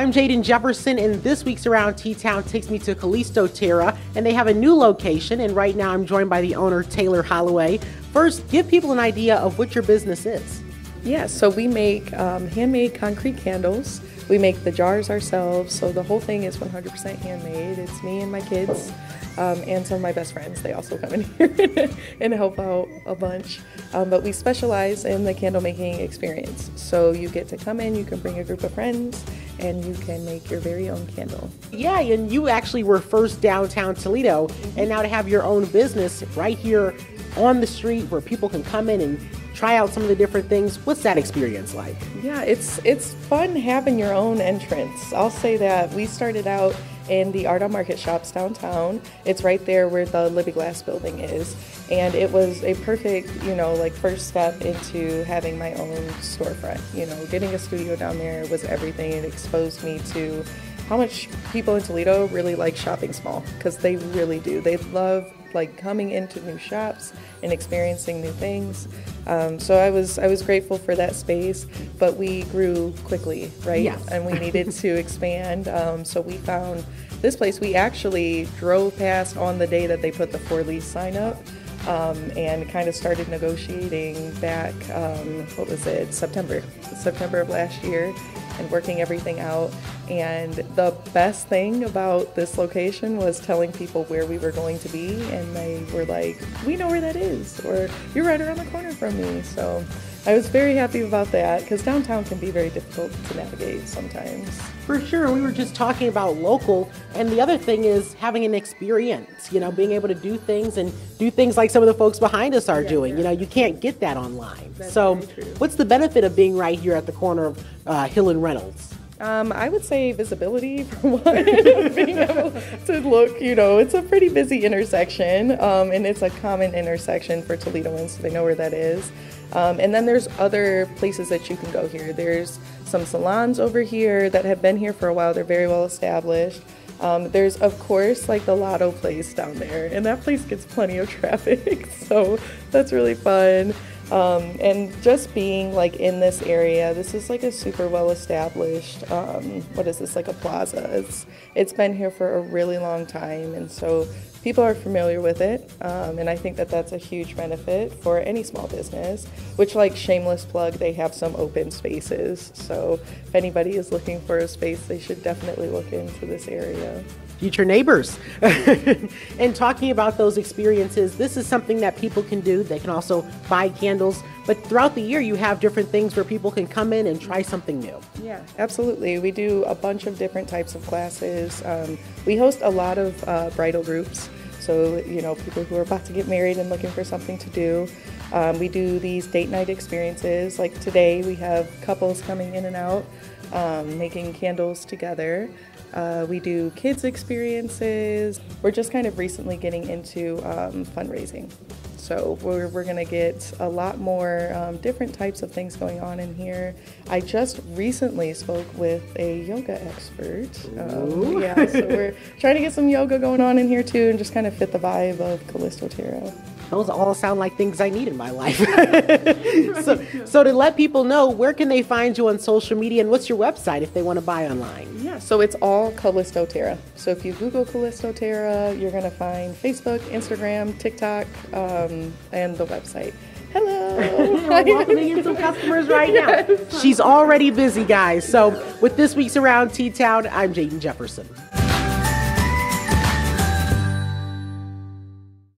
I'm Jaden Jefferson, and this week's Around T Town takes me to Callisto Terra, and they have a new location. And right now, I'm joined by the owner, Taylor Holloway. First, give people an idea of what your business is. Yeah, so we make um, handmade concrete candles. We make the jars ourselves, so the whole thing is 100% handmade. It's me and my kids um, and some of my best friends. They also come in here and help out a bunch. Um, but we specialize in the candle making experience. So you get to come in, you can bring a group of friends, and you can make your very own candle. Yeah, and you actually were first downtown Toledo, and now to have your own business right here on the street where people can come in and try out some of the different things. What's that experience like? Yeah, it's it's fun having your own entrance. I'll say that we started out in the Art on Market shops downtown. It's right there where the Libbey Glass building is. And it was a perfect, you know, like first step into having my own storefront. You know, getting a studio down there was everything. It exposed me to how much people in Toledo really like shopping small because they really do. They love like coming into new shops and experiencing new things. Um, so I was I was grateful for that space, but we grew quickly, right? Yes. And we needed to expand. Um, so we found this place. We actually drove past on the day that they put the for lease sign up. Um, and kind of started negotiating back, um, what was it, September, September of last year and working everything out. And the best thing about this location was telling people where we were going to be, and they were like, We know where that is, or You're right around the corner from me. So I was very happy about that because downtown can be very difficult to navigate sometimes. For sure. We were just talking about local, and the other thing is having an experience, you know, being able to do things and do things like some of the folks behind us are yeah, doing. You know, you can't get that online. That's so, what's the benefit of being right here at the corner of uh, Hill and Reynolds? Um, I would say visibility for one, being able to look. You know, it's a pretty busy intersection, um, and it's a common intersection for Toledoans, so they know where that is. Um, and then there's other places that you can go here. There's some salons over here that have been here for a while. They're very well established. Um, there's of course like the Lotto place down there, and that place gets plenty of traffic, so that's really fun. Um, and just being like in this area, this is like a super well established. Um, what is this like a plaza? It's it's been here for a really long time, and so people are familiar with it. Um, and I think that that's a huge benefit for any small business. Which, like shameless plug, they have some open spaces. So if anybody is looking for a space, they should definitely look into this area future neighbors. and talking about those experiences, this is something that people can do. They can also buy candles, but throughout the year, you have different things where people can come in and try something new. Yeah, absolutely. We do a bunch of different types of classes. Um, we host a lot of uh, bridal groups. So, you know, people who are about to get married and looking for something to do. Um, we do these date night experiences. Like today, we have couples coming in and out, um, making candles together. Uh, we do kids experiences. We're just kind of recently getting into um, fundraising. So we're, we're going to get a lot more um, different types of things going on in here. I just recently spoke with a yoga expert. Um, yeah, so we're trying to get some yoga going on in here too and just kind of fit the vibe of Callisto Terra those all sound like things I need in my life. so, so to let people know, where can they find you on social media and what's your website if they want to buy online? So it's all Callisto Terra. So if you Google Callisto Terra, you're going to find Facebook, Instagram, TikTok, um, and the website. Hello. We're welcoming in some customers right now. She's already busy, guys. So with this week's Around T Town, I'm Jaden Jefferson.